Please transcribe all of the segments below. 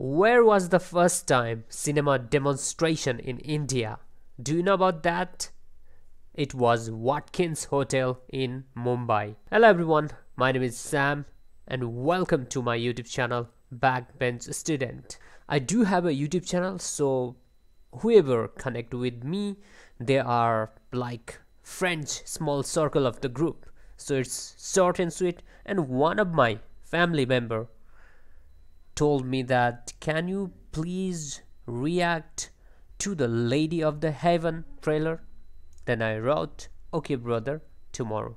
Where was the first time cinema demonstration in India? Do you know about that? It was Watkins Hotel in Mumbai. Hello everyone, my name is Sam and welcome to my YouTube channel Backbench Student. I do have a YouTube channel so whoever connect with me they are like French small circle of the group so it's short and sweet and one of my family member told me that can you please react to the Lady of the Heaven trailer? Then I wrote, okay brother, tomorrow.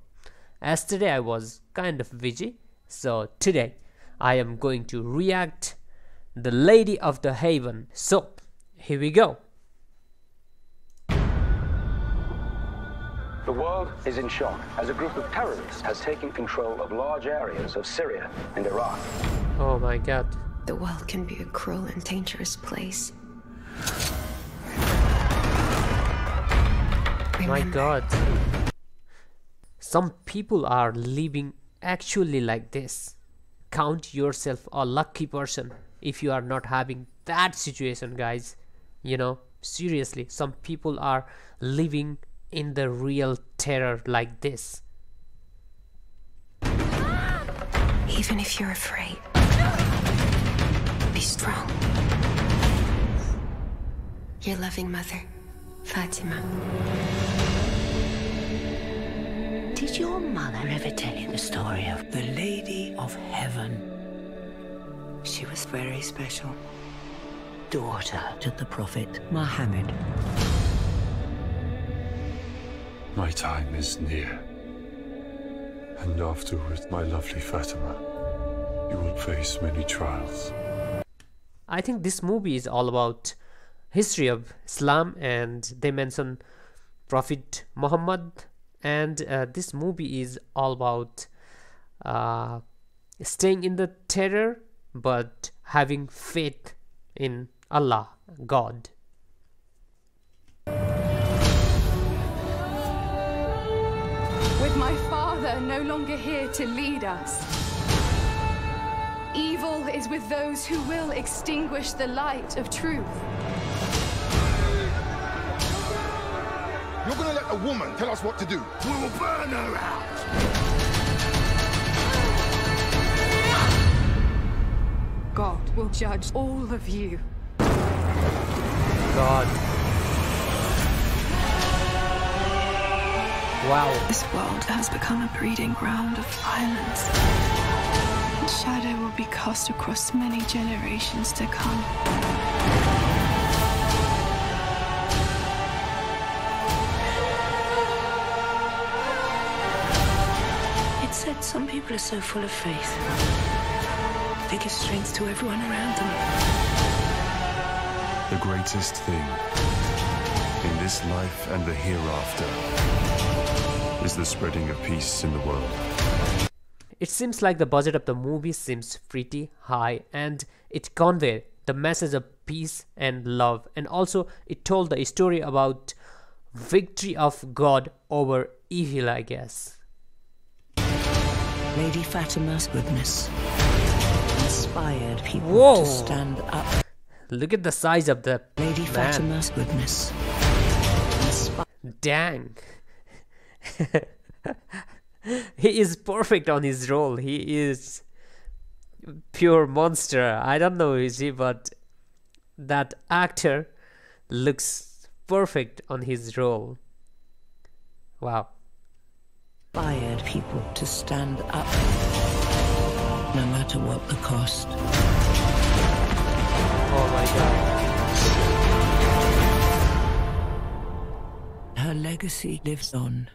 Yesterday I was kind of busy, so today I am going to react the Lady of the Heaven. So here we go. The world is in shock as a group of terrorists has taken control of large areas of Syria and Iraq. Oh my god. The world can be a cruel and dangerous place. My god. Some people are living actually like this. Count yourself a lucky person if you are not having that situation, guys. You know, seriously, some people are living in the real terror like this. Even if you're afraid, be strong. Your loving mother, Fatima. Did your mother ever tell you the story of the Lady of Heaven? She was very special. Daughter to the Prophet Muhammad. My time is near. And afterwards, my lovely Fatima, you will face many trials. I think this movie is all about history of Islam and they mention Prophet Muhammad and uh, this movie is all about uh, staying in the terror but having faith in Allah, God. With my father no longer here to lead us. Evil with those who will extinguish the light of truth. You're gonna let a woman tell us what to do. We will burn her out. God will judge all of you. God. Wow. This world has become a breeding ground of violence shadow will be cast across many generations to come. It said some people are so full of faith. They give strength to everyone around them. The greatest thing in this life and the hereafter is the spreading of peace in the world. It seems like the budget of the movie seems pretty high and it conveyed the message of peace and love and also it told the story about victory of God over evil I guess. Lady Fatima's goodness inspired people Whoa. to stand up. Look at the size of the Lady man. Fatima's goodness. Dang. he is perfect on his role. He is pure monster. I don't know is he, but that actor looks perfect on his role. Wow. Inspired people to stand up, no matter what the cost. Oh my god. Her legacy lives on.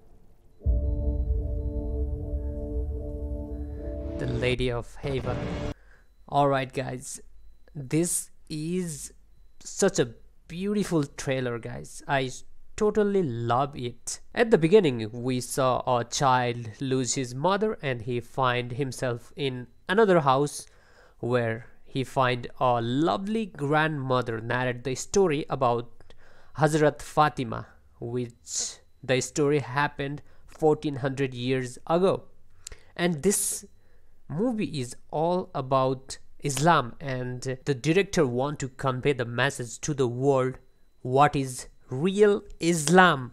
Lady of Heaven. Alright, guys, this is such a beautiful trailer, guys. I totally love it. At the beginning, we saw a child lose his mother and he find himself in another house where he find a lovely grandmother narrate the story about Hazrat Fatima, which the story happened 1400 years ago. And this movie is all about islam and the director want to convey the message to the world what is real islam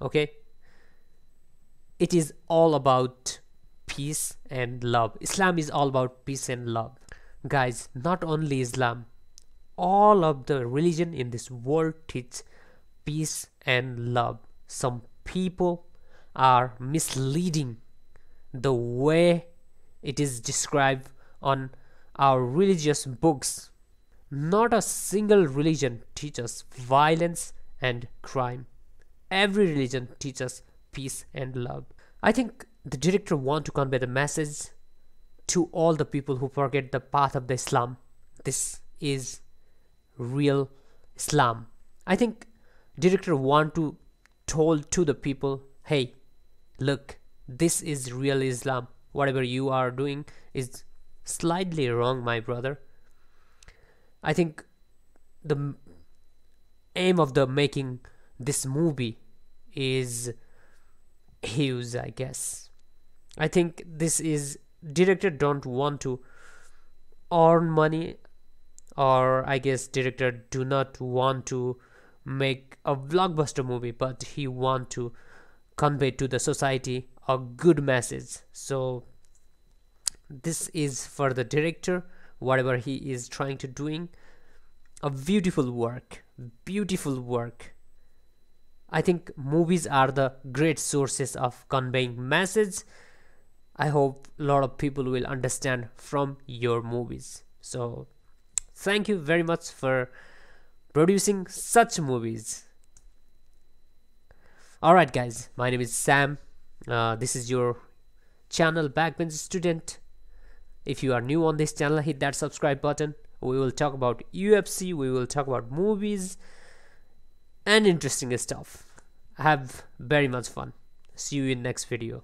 okay? It is all about peace and love. Islam is all about peace and love. Guys not only islam all of the religion in this world teach peace and love. Some people are misleading the way it is described on our religious books not a single religion teaches violence and crime every religion teaches peace and love i think the director want to convey the message to all the people who forget the path of the islam this is real Islam. I think director want to told to the people, hey, look, this is real Islam. Whatever you are doing is slightly wrong, my brother. I think the aim of the making this movie is huge, I guess. I think this is director don't want to earn money or I guess director do not want to make a blockbuster movie but he want to convey to the society a good message. So this is for the director whatever he is trying to doing. A beautiful work beautiful work. I think movies are the great sources of conveying message. I hope a lot of people will understand from your movies. So Thank you very much for producing such movies. Alright guys, my name is Sam. Uh, this is your channel Backbench Student. If you are new on this channel, hit that subscribe button. We will talk about UFC, we will talk about movies and interesting stuff. Have very much fun. See you in next video.